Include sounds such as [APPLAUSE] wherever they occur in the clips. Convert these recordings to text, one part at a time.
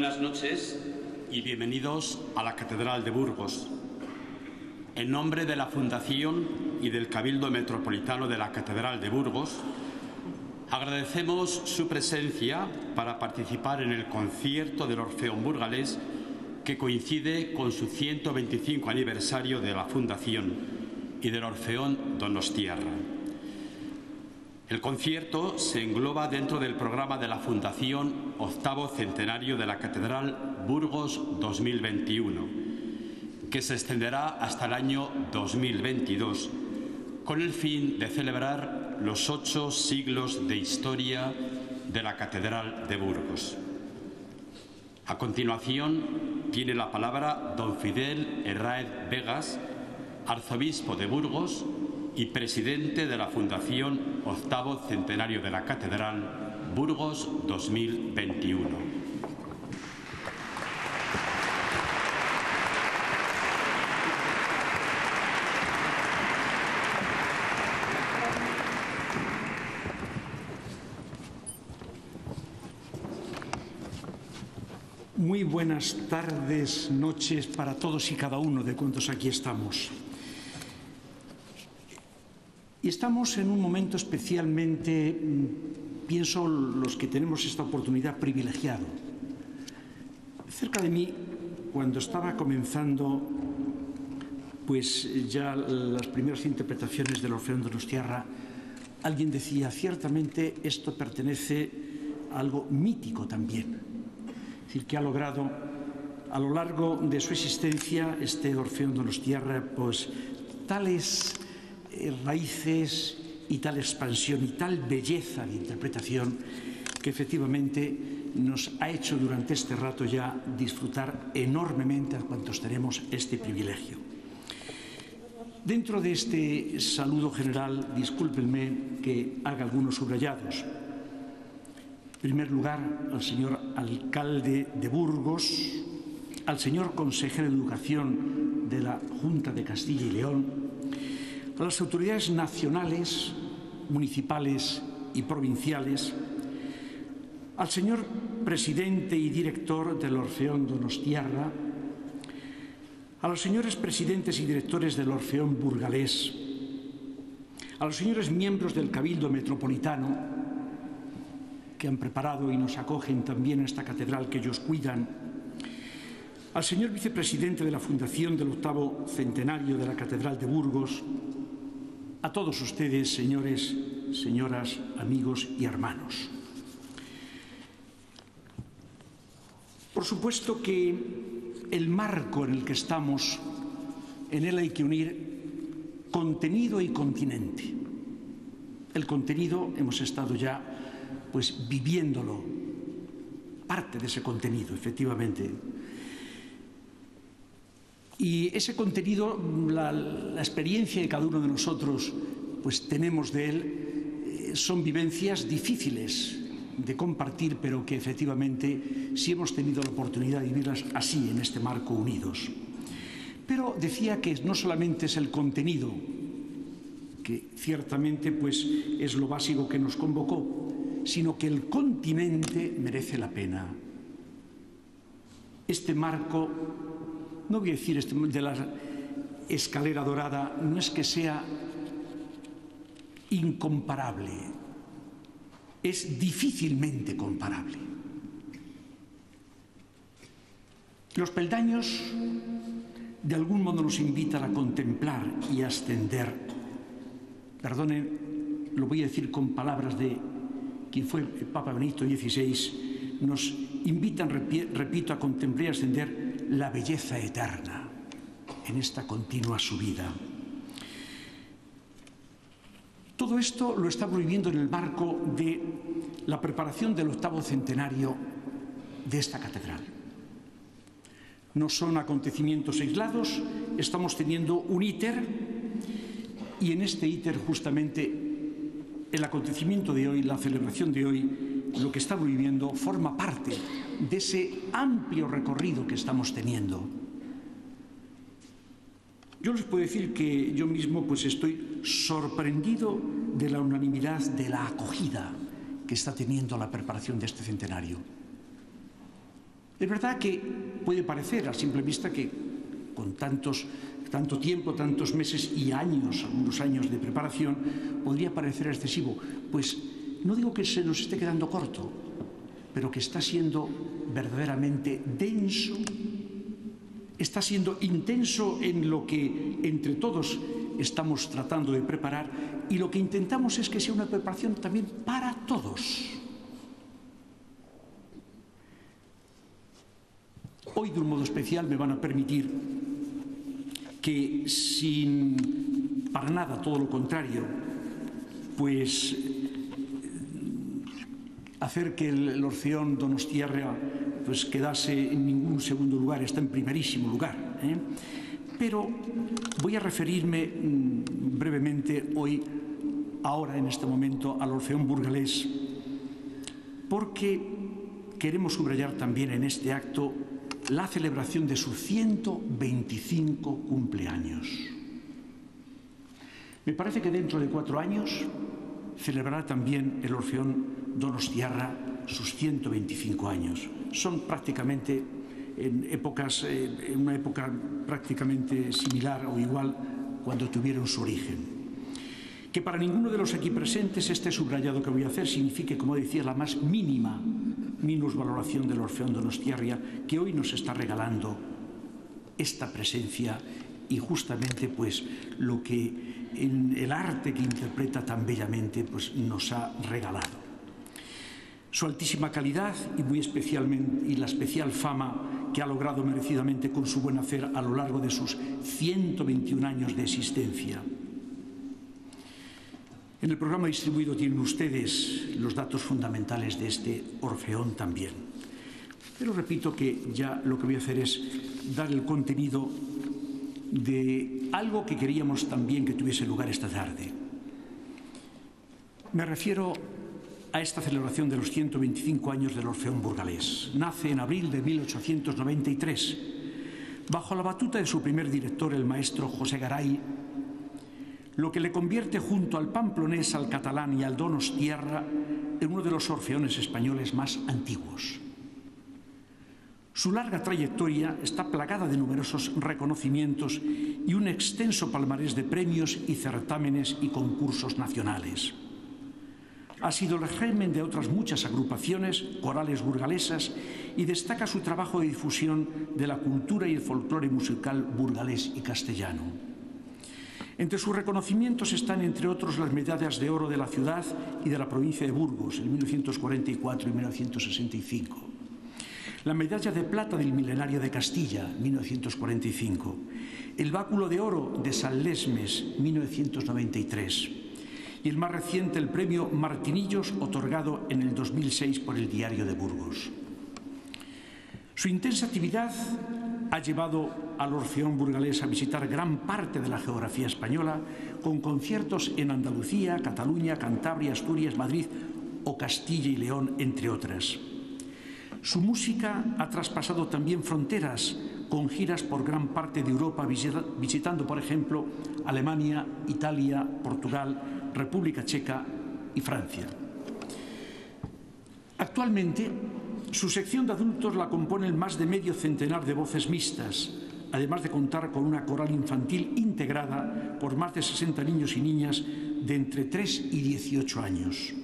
Buenas noches y bienvenidos a la Catedral de Burgos. En nombre de la Fundación y del Cabildo Metropolitano de la Catedral de Burgos, agradecemos su presencia para participar en el concierto del Orfeón Burgalés que coincide con su 125 aniversario de la Fundación y del Orfeón Donostiarra. El concierto se engloba dentro del programa de la Fundación Octavo Centenario de la Catedral Burgos 2021, que se extenderá hasta el año 2022, con el fin de celebrar los ocho siglos de historia de la Catedral de Burgos. A continuación, tiene la palabra don Fidel Herráez Vegas, arzobispo de Burgos, y presidente de la Fundación Octavo Centenario de la Catedral, Burgos 2021. Muy buenas tardes, noches para todos y cada uno de cuantos aquí estamos. Estamos en un momento especialmente, mm, pienso, los que tenemos esta oportunidad privilegiado. Cerca de mí, cuando estaba comenzando, pues ya las primeras interpretaciones del Orfeón de Tierra, alguien decía, ciertamente esto pertenece a algo mítico también. Es decir, que ha logrado a lo largo de su existencia este Orfeón de Tierra, pues tales raíces y tal expansión y tal belleza de interpretación que efectivamente nos ha hecho durante este rato ya disfrutar enormemente a cuantos tenemos este privilegio. Dentro de este saludo general, discúlpenme que haga algunos subrayados. En primer lugar, al señor alcalde de Burgos, al señor consejero de Educación de la Junta de Castilla y León, a las autoridades nacionales, municipales y provinciales, al señor presidente y director del Orfeón Donostiarra, a los señores presidentes y directores del Orfeón Burgalés, a los señores miembros del Cabildo Metropolitano, que han preparado y nos acogen también en esta catedral que ellos cuidan, al señor vicepresidente de la Fundación del octavo centenario de la Catedral de Burgos, a todos ustedes, señores, señoras, amigos y hermanos. Por supuesto que el marco en el que estamos, en él hay que unir contenido y continente. El contenido hemos estado ya pues viviéndolo, parte de ese contenido, efectivamente, y ese contenido, la, experiencia de cada uno de nosotros, pues tenemos de él, eh, son vivencias difíciles de compartir, pero que efectivamente sí hemos tenido la oportunidad de vivirlas así, en este marco unidos. Pero decía que no solamente es el contenido, que ciertamente pues, es lo básico que nos convocó, sino que el continente merece la pena. Este marco no voy a decir este, de la escalera dorada, no es que sea incomparable, es difícilmente comparable. Los peldaños de algún modo nos invitan a contemplar y a ascender. Perdonen, lo voy a decir con palabras de quien fue el Papa Benito XVI, nos invitan, repito, a contemplar y ascender la belleza eterna en esta continua subida. Todo esto lo estamos viviendo en el marco de la preparación del octavo centenario de esta catedral. No son acontecimientos aislados, estamos teniendo un íter y en este íter justamente el acontecimiento de hoy, la celebración de hoy, lo que estamos viviendo forma parte de ese amplio recorrido que estamos teniendo. Yo les puedo decir que yo mismo pues estoy sorprendido de la unanimidad de la acogida que está teniendo la preparación de este centenario. Es verdad que puede parecer a simple vista que con tantos, tanto tiempo, tantos meses y años, algunos años de preparación, podría parecer excesivo. Pues no digo que se nos esté quedando corto, pero que está siendo verdaderamente denso, está siendo intenso en lo que entre todos estamos tratando de preparar y lo que intentamos es que sea una preparación también para todos. Hoy de un modo especial me van a permitir que sin para nada todo lo contrario, pues hacer que el, Orfeón Donostiarra pues quedase en ningún segundo lugar, está en primerísimo lugar. ¿eh? Pero voy a referirme mm, brevemente hoy, ahora en este momento, al Orfeón burgalés, porque queremos subrayar también en este acto la celebración de su 125 cumpleaños. Me parece que dentro de cuatro años celebrará también el Orfeón Donostiarra sus 125 años. Son prácticamente en épocas, eh, en una época prácticamente similar o igual cuando tuvieron su origen. Que para ninguno de los aquí presentes este subrayado que voy a hacer signifique, como decía, la más mínima minusvaloración del Orfeón Donostiarra que hoy nos está regalando esta presencia y justamente pues lo que en el arte que interpreta tan bellamente pues nos ha regalado. Su altísima calidad y muy especialmente la especial fama que ha logrado merecidamente con su buen hacer a lo largo de sus 121 años de existencia. En el programa distribuido tienen ustedes los datos fundamentales de este Orfeón también. Pero repito que ya lo que voy a hacer es dar el contenido de algo que queríamos también que tuviese lugar esta tarde. Me refiero a esta celebración de los 125 años del Orfeón burgalés. Nace en abril de 1893, bajo la batuta de su primer director, el maestro José Garay, lo que le convierte junto al pamplonés, al catalán y al donostierra en uno de los orfeones españoles más antiguos. Su larga trayectoria está plagada de numerosos reconocimientos y un extenso palmarés de premios y certámenes y concursos nacionales. Ha sido el régimen de otras muchas agrupaciones corales burgalesas y destaca su trabajo de difusión de la cultura y el folclore musical burgalés y castellano. Entre sus reconocimientos están, entre otros, las medallas de oro de la ciudad y de la provincia de Burgos en 1944 y 1965 la medalla de plata del milenario de Castilla, 1945, el báculo de oro de San Lesmes, 1993, y el más reciente, el premio Martinillos, otorgado en el 2006 por el Diario de Burgos. Su intensa actividad ha llevado al Orfeón burgalés a visitar gran parte de la geografía española, con conciertos en Andalucía, Cataluña, Cantabria, Asturias, Madrid o Castilla y León, entre otras. Su música ha traspasado también fronteras, con giras por gran parte de Europa, visitando, por ejemplo, Alemania, Italia, Portugal, República Checa y Francia. Actualmente, su sección de adultos la componen más de medio centenar de voces mixtas, además de contar con una coral infantil integrada por más de 60 niños y niñas de entre 3 y 18 años.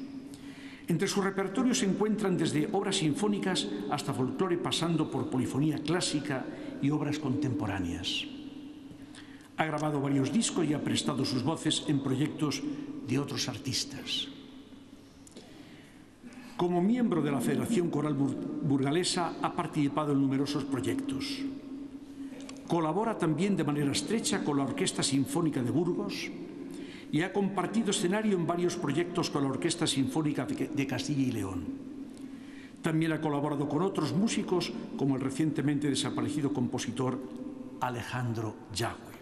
Entre su repertorio se encuentran desde obras sinfónicas hasta folclore pasando por polifonía clásica y obras contemporáneas. Ha grabado varios discos y ha prestado sus voces en proyectos de otros artistas. Como miembro de la Federación Coral Burgalesa ha participado en numerosos proyectos. Colabora también de manera estrecha con la Orquesta Sinfónica de Burgos, y ha compartido escenario en varios proyectos con la Orquesta Sinfónica de Castilla y León. También ha colaborado con otros músicos, como el recientemente desaparecido compositor Alejandro Yagüe.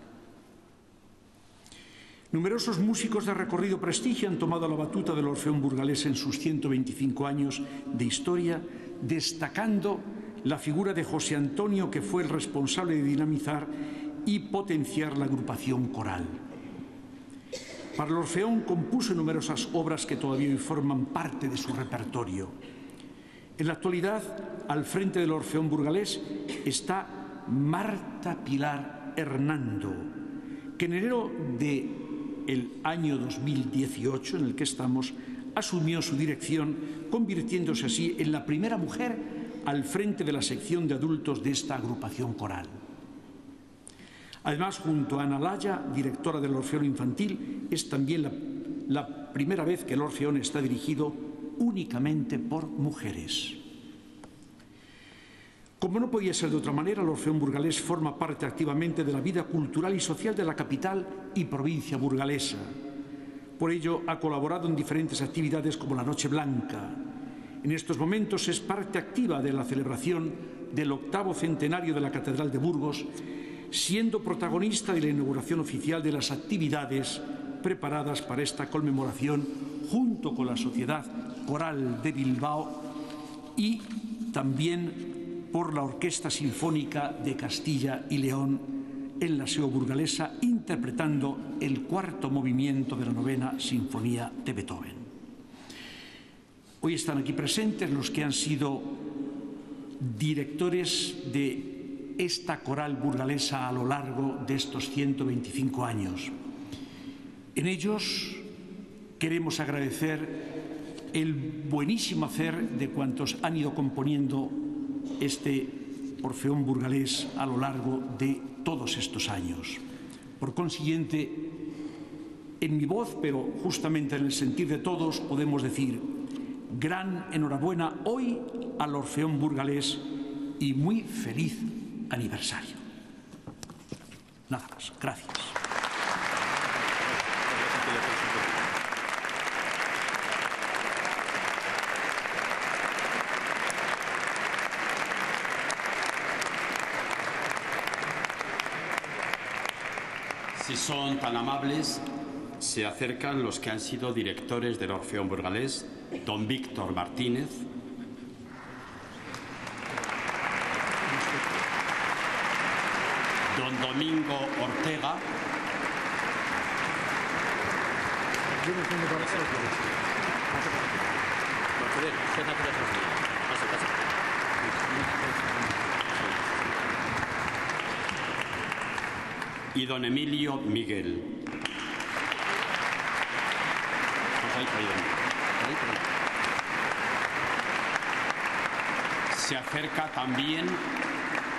Numerosos músicos de recorrido prestigio han tomado la batuta del Orfeón burgalés en sus 125 años de historia, destacando la figura de José Antonio, que fue el responsable de dinamizar y potenciar la agrupación coral. Para el Orfeón compuso numerosas obras que todavía hoy forman parte de su repertorio. En la actualidad, al frente del Orfeón Burgalés está Marta Pilar Hernando, que en enero del año 2018, en el que estamos, asumió su dirección, convirtiéndose así en la primera mujer al frente de la sección de adultos de esta agrupación coral. Además, junto a Ana Laya, directora del Orfeón Infantil, es también la, la primera vez que el Orfeón está dirigido únicamente por mujeres. Como no podía ser de otra manera, el Orfeón Burgalés forma parte activamente de la vida cultural y social de la capital y provincia burgalesa. Por ello, ha colaborado en diferentes actividades como la Noche Blanca. En estos momentos es parte activa de la celebración del octavo centenario de la Catedral de Burgos, siendo protagonista de la inauguración oficial de las actividades preparadas para esta conmemoración junto con la Sociedad Coral de Bilbao y también por la Orquesta Sinfónica de Castilla y León en la SEO burgalesa interpretando el cuarto movimiento de la novena Sinfonía de Beethoven. Hoy están aquí presentes los que han sido directores de esta coral burgalesa a lo largo de estos 125 años. En ellos queremos agradecer el buenísimo hacer de cuantos han ido componiendo este Orfeón burgalés a lo largo de todos estos años. Por consiguiente, en mi voz, pero justamente en el sentir de todos, podemos decir gran enhorabuena hoy al Orfeón burgalés y muy feliz aniversario. Nada más. Gracias. Si son tan amables, se acercan los que han sido directores del Orfeón Burgalés, don Víctor Martínez, don Domingo Ortega, y don Emilio Miguel. Pues. Se acerca también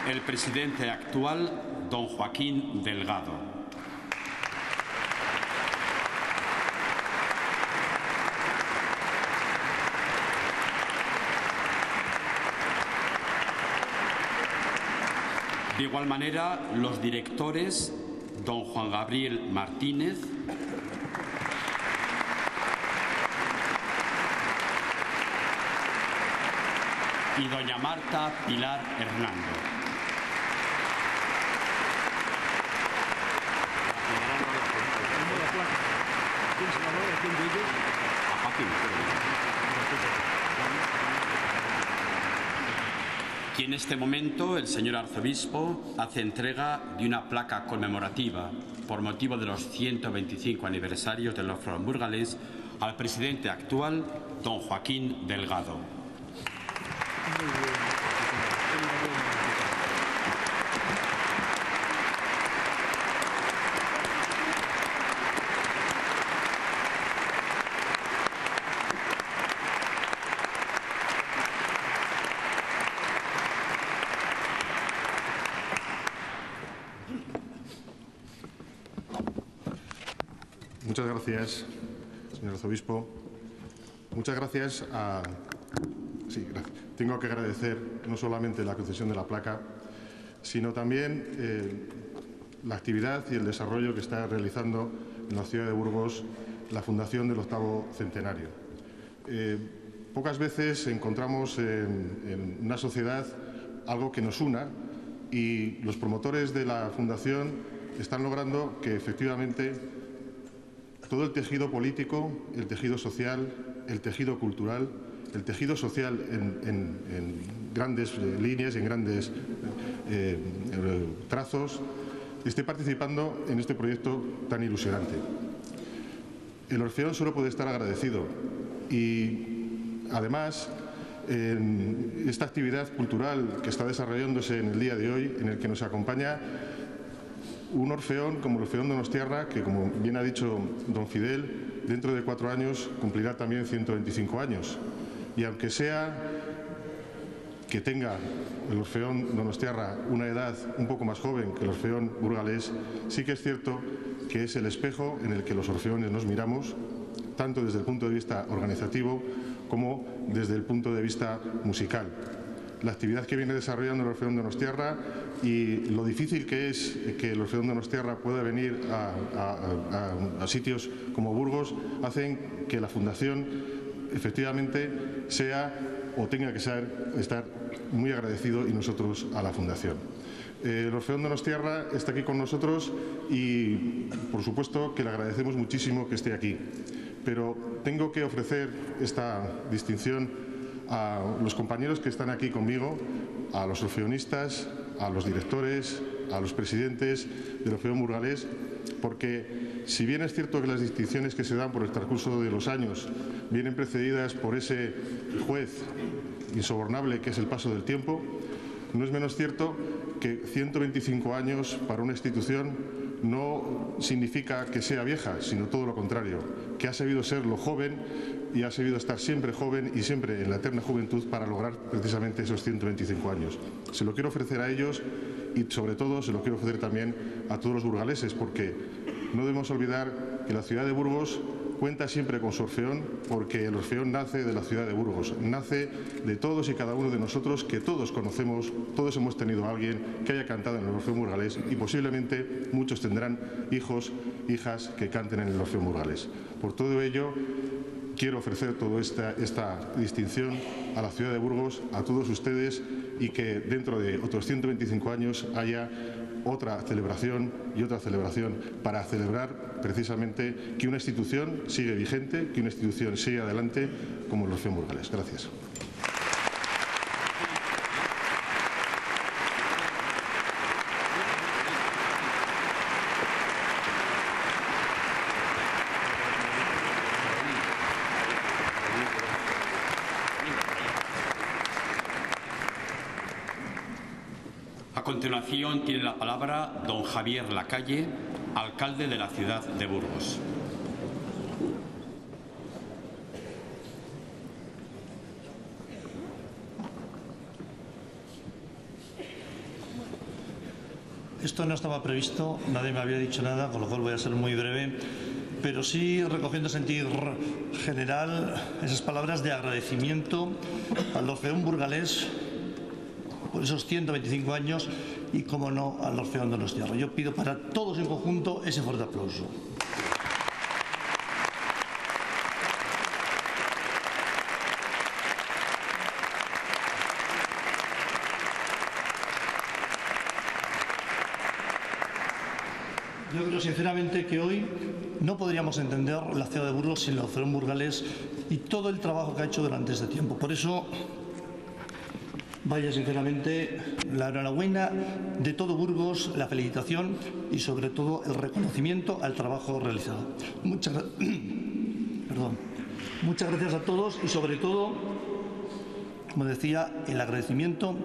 el presidente actual, don Joaquín Delgado. De igual manera, los directores, don Juan Gabriel Martínez, y doña Marta Pilar Hernando. Y en este momento el señor arzobispo hace entrega de una placa conmemorativa por motivo de los 125 aniversarios del Orfeón Burgalés al presidente actual, don Joaquín Delgado. Gracias, señor arzobispo. Muchas gracias a... Tengo que agradecer no solamente la concesión de la placa, sino también eh, la actividad y el desarrollo que está realizando en la ciudad de Burgos la Fundación del Octavo Centenario. Eh, pocas veces encontramos en, en una sociedad algo que nos una y los promotores de la Fundación están logrando que efectivamente todo el tejido político, el tejido social, el tejido cultural, el tejido social en, grandes eh, líneas, en grandes eh, eh, trazos, esté participando en este proyecto tan ilusionante. El Orfeón solo puede estar agradecido y además esta actividad cultural que está desarrollándose en el día de hoy, en el que nos acompaña un orfeón como el Orfeón Donostierra, que como bien ha dicho don Fidel, dentro de cuatro años cumplirá también 125 años. Y aunque sea que tenga el Orfeón Donostiarra una edad un poco más joven que el Orfeón burgalés, sí que es cierto que es el espejo en el que los orfeones nos miramos, tanto desde el punto de vista organizativo como desde el punto de vista musical. La actividad que viene desarrollando el Orfeón Donostiarra y lo difícil que es que el Orfeón Donostiarra pueda venir a, sitios como Burgos hacen que la Fundación efectivamente sea o tenga que estar muy agradecido y nosotros a la Fundación. Eh, el Orfeón Donostierra está aquí con nosotros y, por supuesto, que le agradecemos muchísimo que esté aquí. Pero tengo que ofrecer esta distinción a los compañeros que están aquí conmigo, a los orfeonistas, a los directores, a los presidentes del Orfeón Burgalés, porque si bien es cierto que las distinciones que se dan por el transcurso de los años vienen precedidas por ese juez insobornable que es el paso del tiempo, no es menos cierto que 125 años para una institución no significa que sea vieja, sino todo lo contrario, que ha sabido ser lo joven y ha sabido estar siempre joven y siempre en la eterna juventud para lograr precisamente esos 125 años. Se lo quiero ofrecer a ellos y sobre todo se lo quiero ofrecer también a todos los burgaleses porque no debemos olvidar que la ciudad de Burgos cuenta siempre con su Orfeón porque el Orfeón nace de la ciudad de Burgos, nace de todos y cada uno de nosotros que todos conocemos, todos hemos tenido a alguien que haya cantado en el Orfeón Burgalés y posiblemente muchos tendrán hijos, hijas que canten en el Orfeón Burgalés. Por todo ello, quiero ofrecer toda esta, esta distinción a la ciudad de Burgos, a todos ustedes y que dentro de otros 125 años haya otra celebración y otra celebración para celebrar precisamente que una institución sigue vigente, que una institución sigue adelante como los Burgales. Gracias. Tiene la palabra don Javier Lacalle, alcalde de la ciudad de Burgos. Esto no estaba previsto, nadie me había dicho nada, con lo cual voy a ser muy breve, pero sí recogiendo sentir general esas palabras de agradecimiento al Orfeón Burgalés por esos 125 años y, como no, al Orfeón de los Tierra. Yo pido para todos en conjunto ese fuerte aplauso. Yo creo sinceramente que hoy no podríamos entender la ciudad de Burgos sin el Orfeón Burgalés y todo el trabajo que ha hecho durante este tiempo. Por eso Vaya, sinceramente, la enhorabuena de todo Burgos, la felicitación y, sobre todo, el reconocimiento al trabajo realizado. Muchas, [CLEARS THROAT] Perdón. Muchas gracias a todos y, sobre todo, como decía, el agradecimiento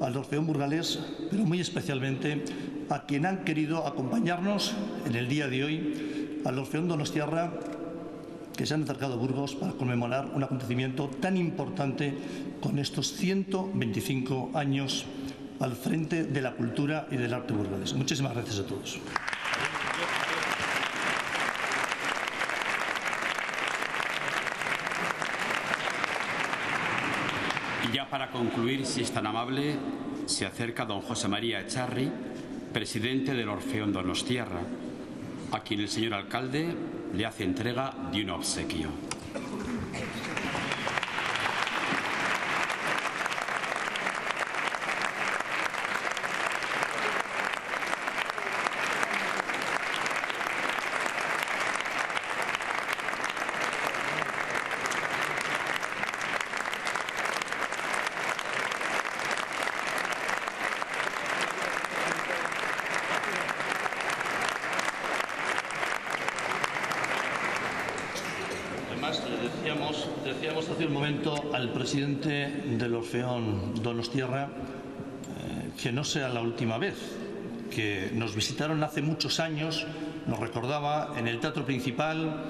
al Orfeón Burgalés, pero muy especialmente a quien han querido acompañarnos en el día de hoy, al Orfeón Donostiarra, que se han acercado a Burgos para conmemorar un acontecimiento tan importante con estos 125 años al frente de la cultura y del arte burgalés. Muchísimas gracias a todos. Y ya para concluir, si es tan amable, se acerca don José María Echarri, presidente del Orfeón Donostierra, a quien el señor alcalde le hace entrega de un obsequio. Donostierra eh, que no sea la última vez, que nos visitaron hace muchos años, nos recordaba en el Teatro Principal,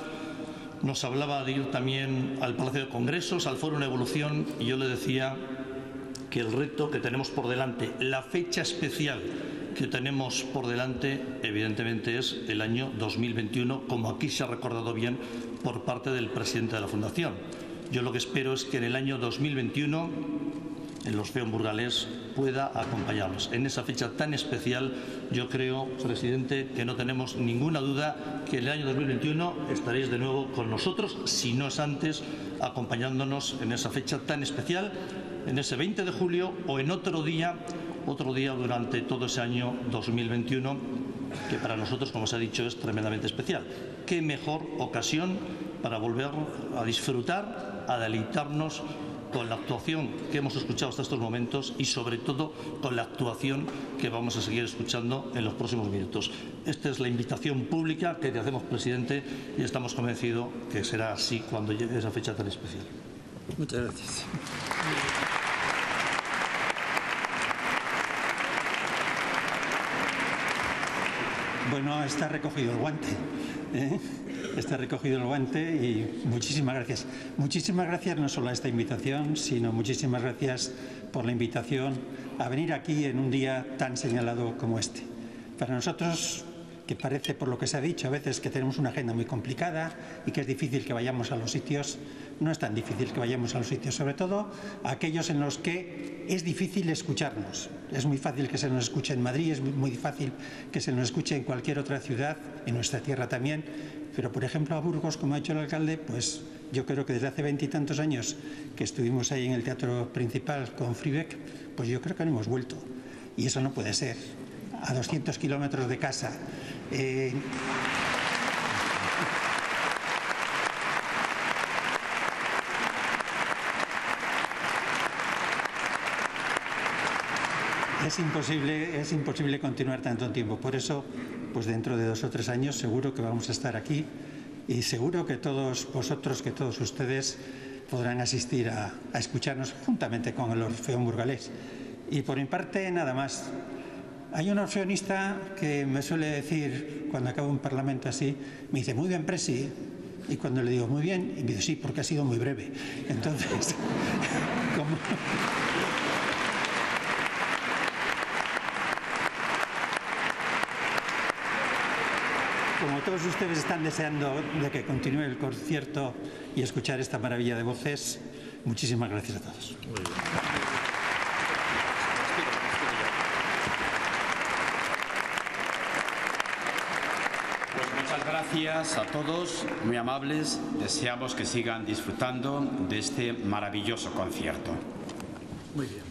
nos hablaba de ir también al Palacio de Congresos, al Foro Una Evolución, y yo le decía que el reto que tenemos por delante, la fecha especial que tenemos por delante, evidentemente, es el año 2021, como aquí se ha recordado bien por parte del presidente de la Fundación. Yo lo que espero es que en el año 2021 el Orfeón Burgalés pueda acompañarnos. En esa fecha tan especial, yo creo, presidente, que no tenemos ninguna duda que el año 2021 estaréis de nuevo con nosotros, si no es antes, acompañándonos en esa fecha tan especial, en ese 20 de julio o en otro día, otro día durante todo ese año 2021, que para nosotros, como se ha dicho, es tremendamente especial. ¿Qué mejor ocasión para volver a disfrutar, a deleitarnos con la actuación que hemos escuchado hasta estos momentos y sobre todo con la actuación que vamos a seguir escuchando en los próximos minutos. Esta es la invitación pública que te hacemos, presidente, y estamos convencidos que será así cuando llegue esa fecha tan especial. Muchas gracias. Bueno, está recogido el guante. ¿eh? Está recogido el guante y muchísimas gracias. Muchísimas gracias no solo a esta invitación, sino muchísimas gracias por la invitación a venir aquí en un día tan señalado como este. Para nosotros, que parece por lo que se ha dicho a veces que tenemos una agenda muy complicada y que es difícil que vayamos a los sitios, no es tan difícil que vayamos a los sitios, sobre todo aquellos en los que es difícil escucharnos. Es muy fácil que se nos escuche en Madrid, es muy fácil que se nos escuche en cualquier otra ciudad, en nuestra tierra también, pero, por ejemplo, a Burgos, como ha hecho el alcalde, pues yo creo que desde hace veintitantos años que estuvimos ahí en el teatro principal con Fribeck, pues yo creo que no hemos vuelto. Y eso no puede ser. A 200 kilómetros de casa. Eh, es imposible, es imposible continuar tanto tiempo. Por eso, pues dentro de dos o tres años seguro que vamos a estar aquí y seguro que todos vosotros, que todos ustedes podrán asistir a, escucharnos juntamente con el Orfeón Burgalés. Y por mi parte, nada más. Hay un orfeonista que me suele decir, cuando acabo un parlamento así, me dice, muy bien, Presi. Y cuando le digo, muy bien, y me dice, sí, porque ha sido muy breve. Entonces, [LAUGHS] como... Como todos ustedes están deseando de que continúe el concierto y escuchar esta maravilla de voces, muchísimas gracias a todos. Pues muchas gracias a todos, muy amables. Deseamos que sigan disfrutando de este maravilloso concierto. Muy bien.